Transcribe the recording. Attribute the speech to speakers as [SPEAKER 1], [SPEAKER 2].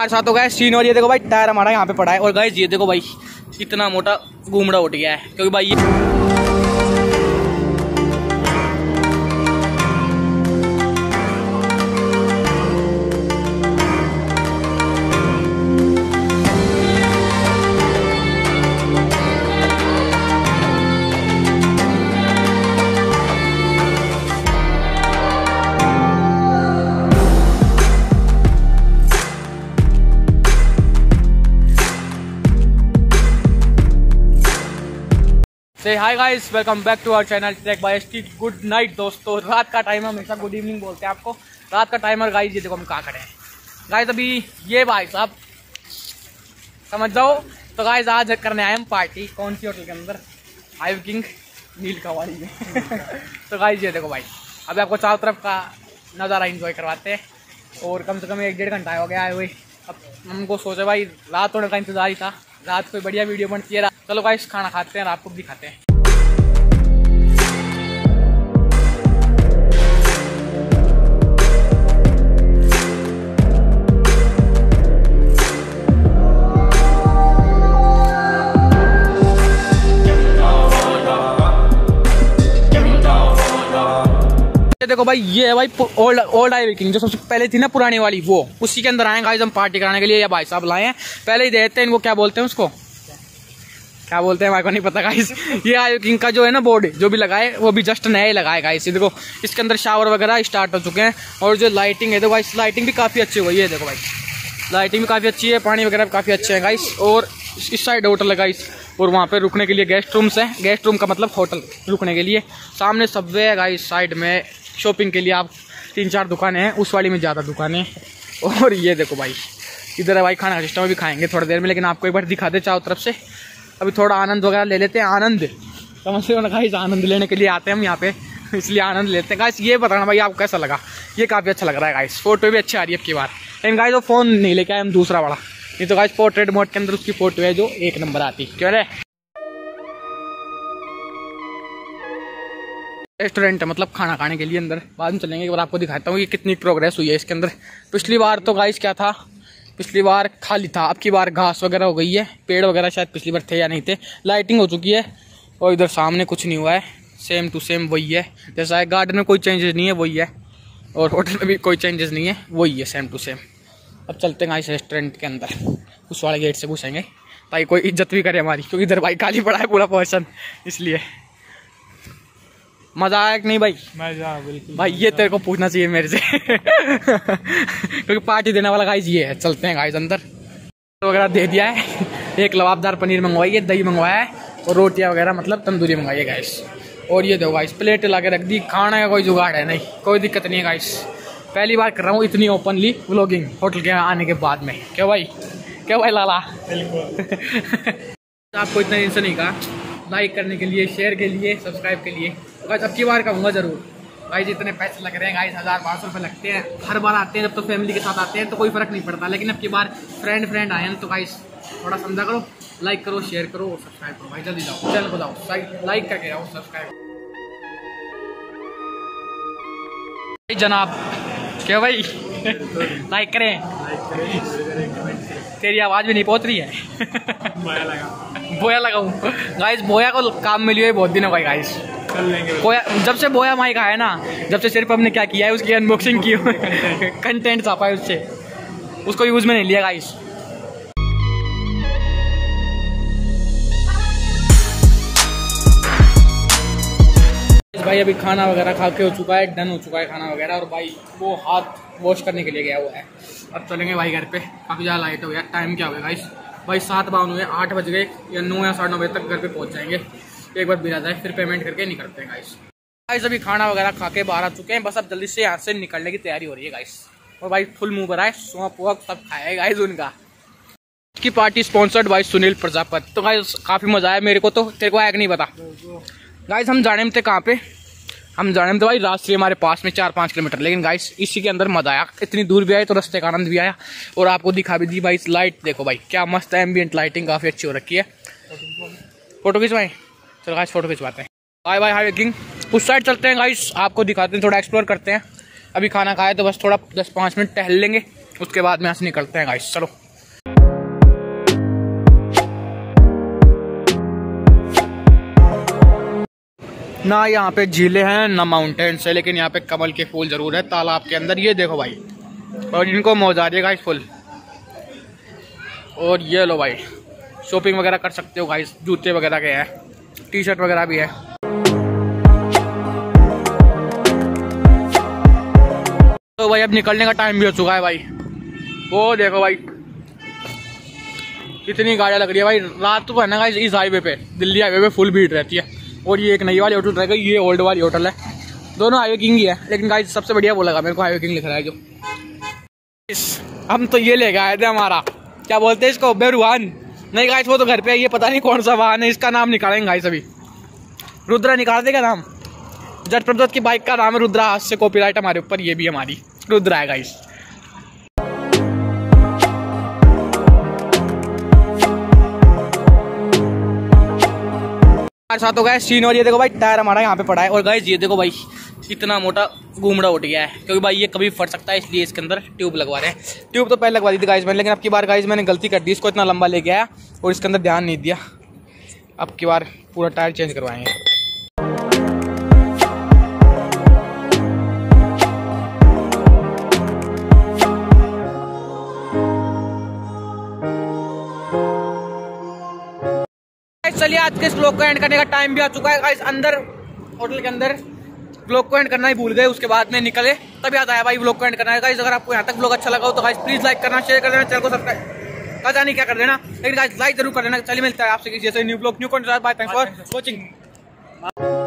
[SPEAKER 1] हमारे साथ हो गया सीन और ये देखो भाई, टायर हमारा यहाँ पे पड़ा है। और गाइस ये देखो भाई, इतना मोटा घूमड़ा उठ गया है, क्योंकि भाई ये से hi guys welcome back to our channel track by ST good night दोस्तों. रात का टाइम हमेशा गुड इवनिंग बोलते हैं आपको. रात का टाइमर गाइस ये देखो हम कहाँ खड़े हैं. गाइस अभी ये भाई साहब, समझ जाओ? तो गाइस आज करने आए हम पार्टी कौन सी होटल के अंदर? हाइव किंग नील कवाड़ी में. तो गाइस ये देखो भाई. अभी आपको चारों तरफ़ का नज़ारा इंजॉय करवाते हैं. और कम से कम एक डेढ़ घंटा हो गया आए हुए. अब हमको सोचे भाई, रात होने का इंतज़ार ही था. रात कोई बढ़िया वीडियो बनती है चलो गाइस खाना खाते हैं और आपको भी खाते हैं। देखो भाई, ये है भाई ओल्ड ओल्ड आई किंग जो सबसे पहले थी ना पुरानी वाली, वो। उसी के अंदर आए गाइस हम पार्टी कराने के लिए। या भाई साहब लाए हैं। पहले ही देते हैं इनको, क्या बोलते हैं उसको। क्या बोलते हैं, मेरे को नहीं पता गाइस ये आई किंग का जो है ना बोर्ड जो भी लगाए, वो भी जस्ट नया ही लगाए गाइस देखो, इसके अंदर शावर वगैरह स्टार्ट हो चुके हैं और जो लाइटिंग है तो गाइस लाइटिंग भी काफ़ी अच्छी हुई है देखो भाई लाइटिंग भी काफ़ी अच्छी है, पानी वगैरह भी काफ़ी अच्छे हैं गाइस और इस साइड होटल है गाइस और वहाँ पे रुकने के लिए गेस्ट रूम्स हैं. गेस्ट रूम का मतलब होटल रुकने के लिए. सामने सबवे है गाइस साइड में. शॉपिंग के लिए आप तीन चार दुकानें हैं, उस वाली में ज़्यादा दुकानें और ये देखो भाई, इधर है भाई, खाना का सिस्टम भी खाएँगे थोड़ी देर में, लेकिन आपको एक बार दिखा दे चारों तरफ़ से. अभी थोड़ा आनंद वगैरह ले लेते हैं, आनंद। समझ रहे गाइस आनंद लेने के लिए आते हैं हम यहाँ पे, इसलिए आनंद लेते हैं। गाइस ये बताना भाई, आपको कैसा लगा? ये काफ़ी अच्छा लग रहा है गाइस फ़ोटो भी अच्छी आ रही है आपकी बार। लेकिन गाइस वो फ़ोन नहीं लेके आए, हम दूसरा वाला। नहीं तो गाइस पोर्ट्रेट मोड के अंदर उसकी फ़ोटो है जो एक नंबर आती। क्यों रे? रेस्टोरेंट है मतलब खाना खाने के लिए अंदर। बाद में चलेंगे, एक बार आपको दिखाता हूँ कि कितनी प्रोग्रेस हुई है इसके अंदर। पिछली बार तो गाइस क्या था? पिछली बार खाली था। अब की बार घास वगैरह हो गई है। पेड़ वगैरह शायद पिछली बार थे या नहीं थे। लाइटिंग हो चुकी है और इधर सामने कुछ नहीं हुआ है। सेम टू सेम वही है। जैसा है गार्डन में कोई चेंजेस नहीं है, वही है। और होटल में भी कोई चेंजेस नहीं है, वही है सेम टू सेम अब चलते हैं इस रेस्टोरेंट के अंदर। उस वाले गेट से घुसेंगे। ताकि कोई इज़्ज़त भी करे हमारी, क्योंकि इधर भाई खाली पड़ा है पूरा पोर्शन इसलिए। मज़ा आया कि नहीं भाई?
[SPEAKER 2] मज़ा बिल्कुल।
[SPEAKER 1] भाई ये तेरे को पूछना चाहिए मेरे से। क्योंकि पार्टी देने वाला गाइस ये है। चलते हैं गाइस अंदर। वगैरह दे दिया है एक लवाबदार पनीर मंगवाई है दही मंगवाया है और रोटियाँ वगैरह मतलब तंदूरी मंगवाई है गाइस और ये दो गाइस प्लेट ला के रख दी खाने का कोई जुगाड़ है नहीं। कोई दिक्कत नहीं है गाइस पहली बार कर रहा हूँ इतनी ओपनली व्लॉगिंग होटल के आने के बाद में। क्या भाई? क्या भाई लाला? आपको इतना टेंशन नहीं कहा। लाइक करने के लिए शेयर के लिए सब्सक्राइब के लिए। तो गाइस अब की बार कहूँगा ज़रूर। भाई जितने पैसे लग रहे हैं गाइस हज़ार पाँच सौ रुपये लगते हैं। हर बार आते हैं जब तो फैमिली के साथ आते हैं तो कोई फ़र्क नहीं पड़ता। लेकिन अब की बार फ्रेंड फ्रेंड आए हैं तो गाइस थोड़ा समझा करो लाइक करो शेयर करो और सब्सक्राइब करो। भाई जल्दी जाओ चैनल को जाओ लाइक करके जाओ सब्सक्राइब जनाब क्या भाई? लाइक करें। तेरी आवाज़ भी नहीं पहुँच रही है। बोया लगाऊँ गाइस बोया को काम मिली हुई बहुत दिन हो गए गाइस बोया जब से बोया माइक आया ना, जब से सिर्फ़ हमने क्या किया है, उसकी अनबॉक्सिंग की कंटेंट छापा है उससे। उसको यूज़ में नहीं लिया गाइस भाई, अभी खाना वगैरह खा के हो चुका है डन हो चुका है खाना वगैरह, और भाई, वो हाथ वॉश करने के लिए गया हुआ है। अब चलेंगे भाई घर पे। काफ़ी ज़्यादा लाइट हो गया। टाइम क्या हो गया भाई, सात बावन हुए आठ बज गए, या नौ या साढ़े नौ बजे तक घर पे पहुँच जाएँगे। एक बार बिना जाए फिर पेमेंट करके निकलते हैं गाइस गाइस अभी खाना वगैरह खा के बाहर आ चुके हैं। बस अब जल्दी से यहाँ से निकलने की तैयारी हो रही है गाइस और भाई फुल मुँह भरा है सौंप वोप सब खाए गाइस उनका। की party sponsored by Sunil Prajapati. तो गाइस काफ़ी मज़ा आया मेरे को तो। तेरे को आया नहीं पता? गाइस हम जाने में थे कहाँ पे? हम जाने में तो भाई, रास्ते हमारे पास में चार पाँच किलोमीटर। लेकिन गाइस इसी के अंदर मज़ा आया। इतनी दूर भी आए तो रास्ते का आनंद भी आया। और आपको दिखा भी दी, भाई लाइट देखो भाई, क्या मस्त है एम्बियंट लाइटिंग काफ़ी अच्छी हो रखी है। फ़ोटो खिंचवाएँ? चलो गाइस फ़ोटो खिंचवाते हैं। बाय बाय हाई किंग उस साइड चलते हैं गाइस आपको दिखाते हैं, थोड़ा एक्सप्लोर करते हैं। अभी खाना खाए तो बस थोड़ा दस पाँच मिनट टहल लेंगे। उसके बाद में यहाँ से निकलते हैं गाइस चलो। ना यहाँ पे झीलें हैं, ना माउंटेन्स है, लेकिन यहाँ पे कमल के फूल ज़रूर है, तालाब के अंदर। ये देखो भाई। और इनको मौज है गाइस फुल और ये लो भाई। शॉपिंग वगैरह कर सकते हो गाइस जूते वगैरह के हैं। टी शर्ट वगैरह भी है। तो भाई, अब निकलने का टाइम भी हो चुका है भाई। वो देखो भाई, कितनी गाड़ियाँ लग रही है भाई। रात को है ना इस हाईवे पे, दिल्ली हाईवे पे फुल भीड़ रहती है। और ये एक नई वाली होटल रहेगा ये ओल्ड वाली होटल है। दोनों हाईवे किंग ही है, लेकिन गाइस सबसे बढ़िया वो लगा, मेरे को हाईवे किंग लिख रहा है जो। हम तो ये ले गए थे हमारा। क्या बोलते हैं इसको? बेरुआन। नहीं गाइस वो तो घर पे है, ये पता नहीं कौन सा वाहन है, इसका नाम निकालेंगे गाइस अभी। रुद्रा निकाल देगा नाम। जट प्रदत्त की बाइक का नाम है रुद्रा हाथ से कॉपीराइट हमारे ऊपर, ये भी हमारी। रुद्रा है गाइस हमारे साथ हो गया सीन और ये देखो भाई, टायर हमारा यहाँ पे पड़ा है। और गाइस ये देखो भाई, इतना मोटा घूमड़ा उठ गया है, क्योंकि भाई ये कभी फट सकता है, इसलिए इसके अंदर ट्यूब लगवा रहे हैं। ट्यूब तो पहले लगवा दी थी गाइस मैंने, लेकिन अब की बार गाइस मैंने गलती कर दी, इसको इतना लंबा ले गया और इसके अंदर ध्यान नहीं दिया। अब की बार पूरा टायर चेंज करवाएँगे। चलिए आज के इस ब्लॉग को एंड करने का टाइम भी आ चुका है। इस अंदर होटल के अंदर ब्लॉग को एंड करना ही भूल गए, उसके बाद में निकले। तब याद आया भाई ब्लॉग को एंड करना है। अगर आपको यहाँ तक ब्लॉग अच्छा लगा हो तो गाइस प्लीज़ लाइक करना शेयर कर देना चैनल को सब्सक्राइब पता नहीं क्या कर देना। लेकिन लाइक ज़रूर कर देना। चलिए मिलता है आपसे जैसे new blog new content bye thanks for watching